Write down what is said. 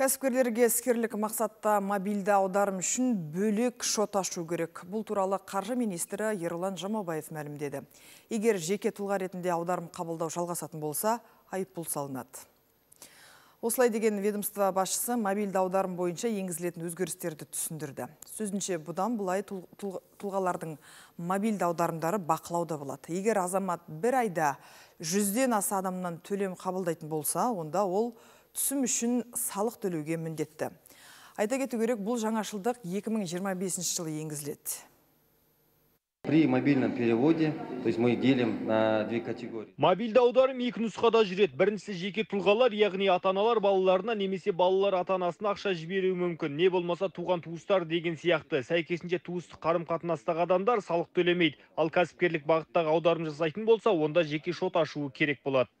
Кәсіпкерлерге іскерлік мақсатта мобильді аударым үшін бөлек шот ашу керек. Бұл туралы қаржы министрі Ерлан Жамабаев мәлімдеді. Егер жеке тұлға ретінде аударым қабылдау жалғасатын болса, айыппұл салынады. Осылай деген ведомство басшысы мобильді аударым бойынша енгізілетін өзгерістерді түсіндірді. Сөзінше бұдан бұлай тұлғалардың мобильді аударымдары бақылауда болады. Егер азамат бір айда жүзден аса адамнан төлем қабылдайтын болса, онда ол түсім үшін салық төлеуге міндетті. Айта кету керек, бұл жаңашылдық 2025 жылы енгізіледі. При мобильном переводе, то есть мы делим на две категории. Мобильді аударым екі нұсқада жүреді. Біріншісі жеке тұлғалар, яғни ата-аналар балаларына немесе балалар ата-анасына ақша жіберуі мүмкін. Не болмаса туған туыстар деген сияқты. Сәйкесінше туыстық қарым-қатынастағы адамдар салық төлемейді. Ал кәсіпкерлік бағыттағы аударым жасайтын болса, онда жеке шот ашуы керек болады.